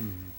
Mm-hmm.